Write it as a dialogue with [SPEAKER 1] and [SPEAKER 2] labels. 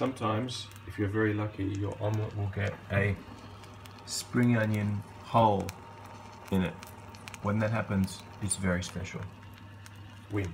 [SPEAKER 1] sometimes, if you're very lucky, your omelette will get a spring onion hole in it. When that happens, it's very special. Win.